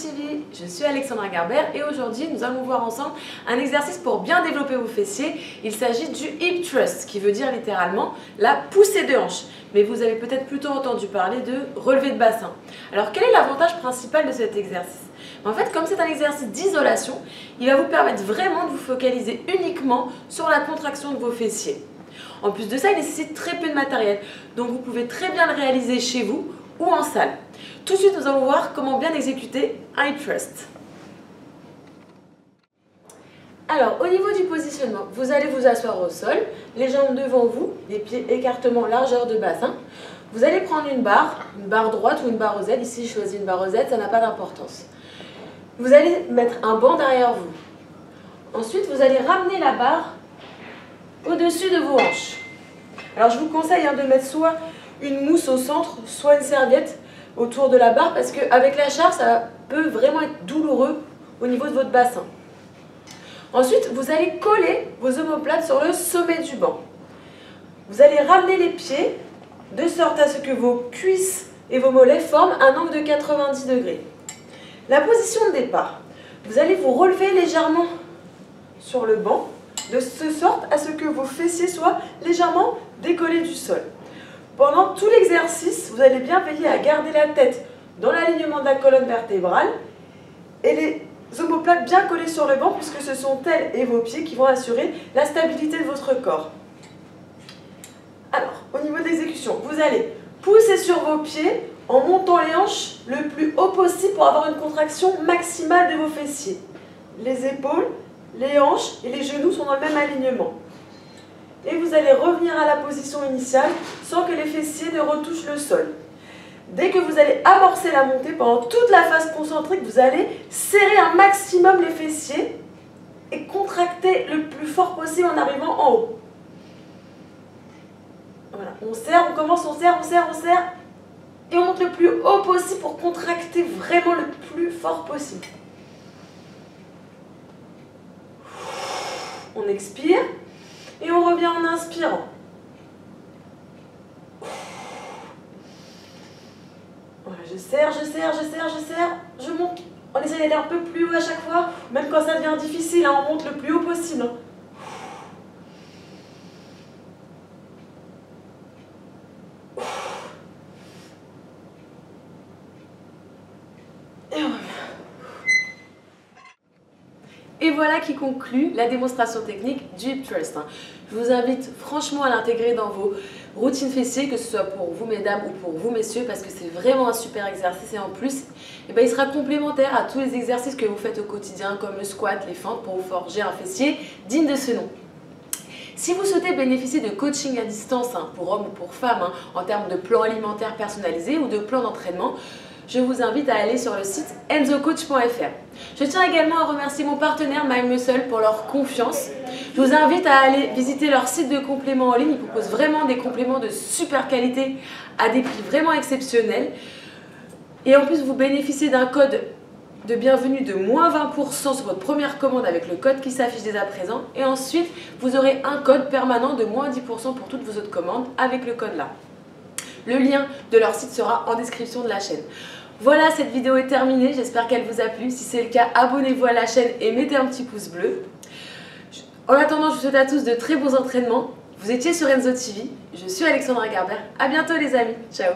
TV. Je suis Alexandra Garber et aujourd'hui nous allons voir ensemble un exercice pour bien développer vos fessiers. Il s'agit du hip thrust qui veut dire littéralement la poussée de hanche. Mais vous avez peut-être plutôt entendu parler de relevé de bassin. Alors quel est l'avantage principal de cet exercice? En fait, comme c'est un exercice d'isolation, il va vous permettre vraiment de vous focaliser uniquement sur la contraction de vos fessiers. En plus de ça, il nécessite très peu de matériel, donc vous pouvez très bien le réaliser chez vous ou en salle. Tout de suite, nous allons voir comment bien exécuter un thrust. Alors, au niveau du positionnement, vous allez vous asseoir au sol, les jambes devant vous, les pieds écartement largeur de bassin. Vous allez prendre une barre, une barre droite ou une barre Z. Ici, je choisis une barre Z, ça n'a pas d'importance. Vous allez mettre un banc derrière vous. Ensuite, vous allez ramener la barre au-dessus de vos hanches. Alors, je vous conseille hein, de mettre soit une mousse au centre, soit une serviette autour de la barre parce qu'avec la charge, ça peut vraiment être douloureux au niveau de votre bassin. Ensuite, vous allez coller vos omoplates sur le sommet du banc. Vous allez ramener les pieds de sorte à ce que vos cuisses et vos mollets forment un angle de 90 degrés. La position de départ, vous allez vous relever légèrement sur le banc de sorte à ce que vos fessiers soient légèrement décollés du sol. Pendant tout l'exercice, vous allez bien veiller à garder la tête dans l'alignement de la colonne vertébrale et les omoplates bien collées sur le banc puisque ce sont elles et vos pieds qui vont assurer la stabilité de votre corps. Alors, au niveau de l'exécution, vous allez pousser sur vos pieds en montant les hanches le plus haut possible pour avoir une contraction maximale de vos fessiers. Les épaules, les hanches et les genoux sont dans le même alignement et vous allez revenir à la position initiale sans que les fessiers ne retouchent le sol. Dès que vous allez amorcer la montée, pendant toute la phase concentrique, vous allez serrer un maximum les fessiers et contracter le plus fort possible en arrivant en haut. Voilà, on serre, on commence, on serre, on serre, on serre, et on monte le plus haut possible pour contracter vraiment le plus fort possible. On expire. Et on revient en inspirant. Je serre, je serre, je serre, je serre, je monte. On essaie d'aller un peu plus haut à chaque fois, même quand ça devient difficile, hein, on monte le plus haut possible. Et voilà qui conclut la démonstration technique du hip thrust. Hein. Je vous invite franchement à l'intégrer dans vos routines fessiers, que ce soit pour vous mesdames ou pour vous messieurs, parce que c'est vraiment un super exercice et en plus, eh ben, il sera complémentaire à tous les exercices que vous faites au quotidien, comme le squat, les fentes, pour vous forger un fessier digne de ce nom. Si vous souhaitez bénéficier de coaching à distance hein, pour hommes ou pour femmes hein, en termes de plan alimentaire personnalisé ou de plan d'entraînement, je vous invite à aller sur le site enzocoach.fr. Je tiens également à remercier mon partenaire MyMuscle pour leur confiance. Je vous invite à aller visiter leur site de compléments en ligne. Ils proposent vraiment des compléments de super qualité à des prix vraiment exceptionnels. Et en plus, vous bénéficiez d'un code de bienvenue de moins 20% sur votre première commande avec le code qui s'affiche dès à présent. Et ensuite, vous aurez un code permanent de moins 10% pour toutes vos autres commandes avec le code là. Le lien de leur site sera en description de la chaîne. Voilà, cette vidéo est terminée. J'espère qu'elle vous a plu. Si c'est le cas, abonnez-vous à la chaîne et mettez un petit pouce bleu. En attendant, je vous souhaite à tous de très bons entraînements. Vous étiez sur Enzo TV. Je suis Alexandra Garber. A bientôt les amis. Ciao